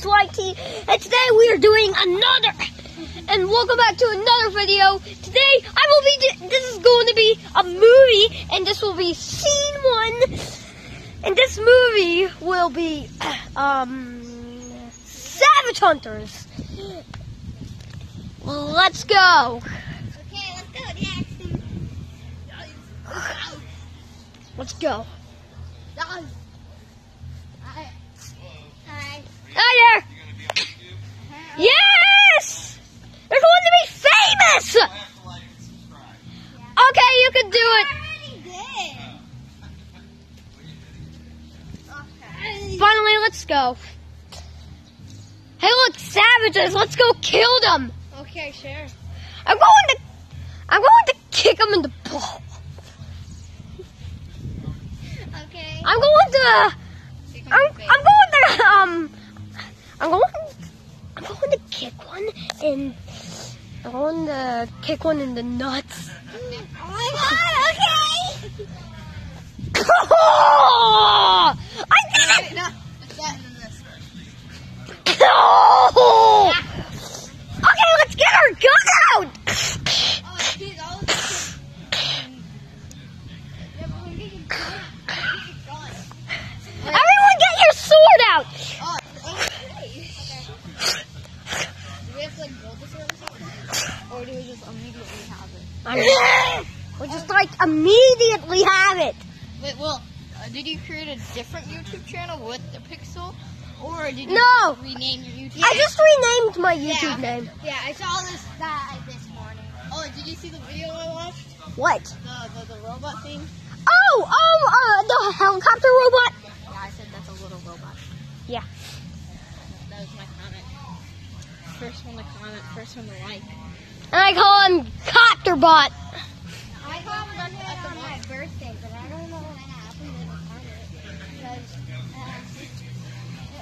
is YT, and today we are doing another. And welcome back to another video. Today I will be. This is going to be a movie, and this will be scene one. And this movie will be um, Savage Hunters. Let's go. Okay, let's go, Jackson. Let's go. Let's go. Hey, look, savages! Let's go kill them. Okay, sure. I'm going to, I'm going to kick them in the ball. Okay. I'm going to, I'm, I'm going to, um, I'm going, I'm going to kick one in, I'm going to kick one in the nuts. Oh my god, okay. I did it! No, it's that and then this. No! Okay, let's get our gun out! Oh, dude, all of this. Yeah, but we need to get it going. Everyone get your sword out! Oh, okay. Do we have to like build this or something? Or do we just immediately have it? We'll just like immediately have it. Wait, well, uh, did you create a different YouTube channel with the Pixel? Or did you No. rename your YouTube I just renamed my YouTube Yeah. name. Yeah, I saw this guy this morning. Oh, did you see the video I watched? What? The, the, the robot thing? Oh, oh, uh, the helicopter robot? Yeah, I said that's a little robot. Yeah. That was my comment. First one to comment, first one to like. And I call him Copterbot. I got it on my birthday, but I don't know when happened in the Because, uh, it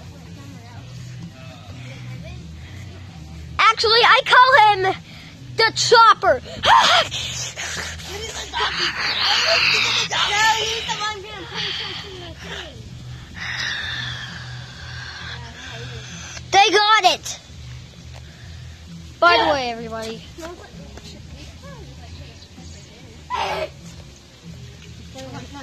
was somewhere else. Actually, I call him the Chopper. No, he's the one gonna play something in the thing. they got it. By the way, everybody. No,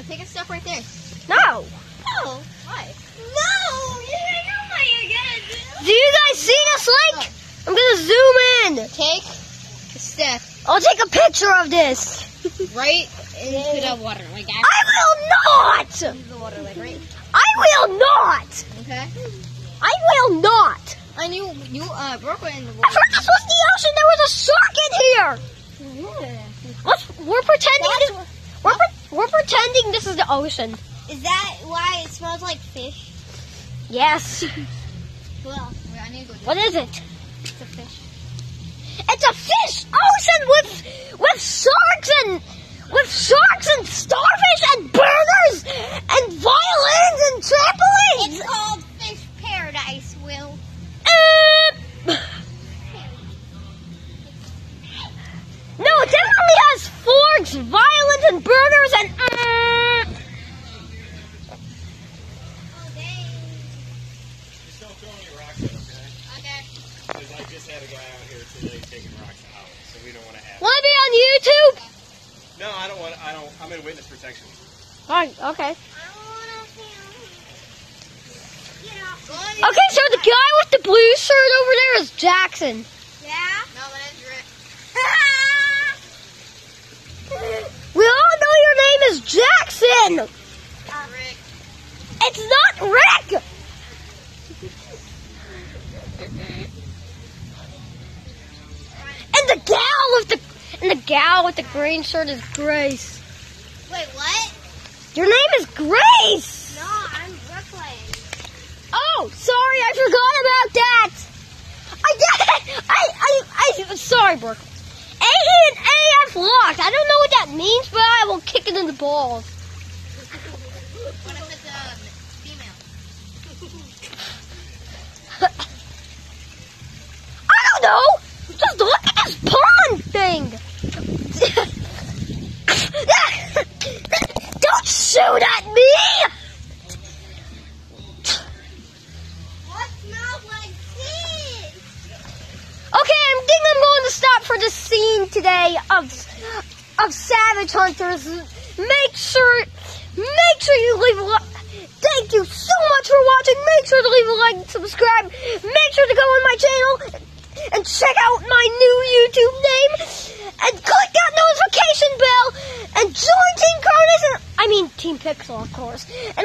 take a step right there. No. No. Why? No! You know what you're gonna do. Do you guys see this link? I'm gonna zoom in. Take a step I'll take a picture of this. right into the water, like that. I will not. Into the water, like right. I will not. Okay. I will not. And you, you, uh, broke it in the water. This was the ocean. There was a shark in here. Let's, we're pretending. That's This, we're, pre- we're pretending this is the ocean. Is that why it smells like fish? Yes. Well, wait, I need to go What is it? It's a fish. It's a fish ocean with with sharks and with sharks and starfish and burgers don't want to have. want to be on YouTube? No, I don't want. I don't. I'm in witness protection. Fine. Okay. I don't wanna film. Get off. Go on, Okay, so the guy with the blue shirt over there is Jackson. Yeah? No, my name's Rick. We all know your name is Rick. It's not Rick. And the gal with the and the gal with the green shirt is Grace. Wait, what? Your name is Grace. No, I'm Brooklyn. Oh, sorry, I forgot about that. I did. It! I I I. Sorry, Brooklyn. A and AF locked. I don't know what that means, but I will kick it in the balls. What if it's um, female? I don't know! Just look at this pond thing! don't shoot at me! Okay, I'm think I'm going to stop for the scene today of of Savage Hunters. Make sure. Make sure you leave a like. Thank you so much for watching. Make sure to leave a like and subscribe. Make sure to go on my channel and check out my new YouTube name and click that notification bell and join Team Cronus I mean Team Pixel of course. And